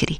Kitty.